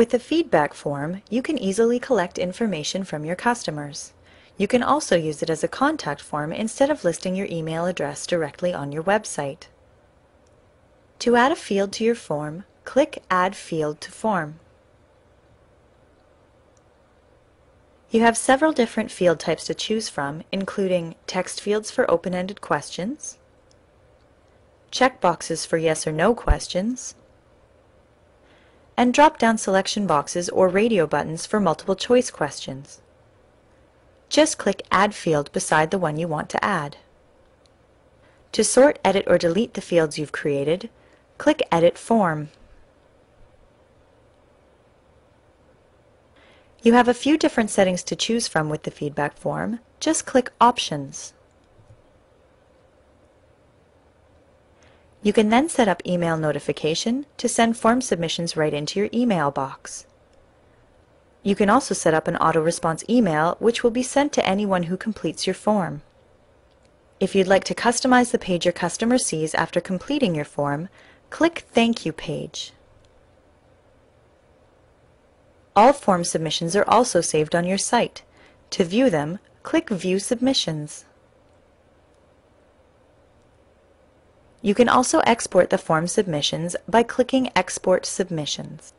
With the feedback form, you can easily collect information from your customers. You can also use it as a contact form instead of listing your email address directly on your website. To add a field to your form, click Add Field to Form. You have several different field types to choose from, including text fields for open-ended questions, checkboxes for yes or no questions, and drop-down selection boxes or radio buttons for multiple choice questions. Just click Add Field beside the one you want to add. To sort, edit, or delete the fields you've created, click Edit Form. You have a few different settings to choose from with the feedback form. Just click Options. You can then set up email notification to send form submissions right into your email box. You can also set up an auto-response email which will be sent to anyone who completes your form. If you'd like to customize the page your customer sees after completing your form, click Thank You page. All form submissions are also saved on your site. To view them, click View Submissions. You can also export the form submissions by clicking Export Submissions.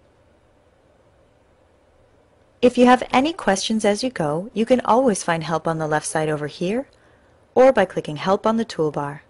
If you have any questions as you go, you can always find help on the left side over here or by clicking Help on the toolbar.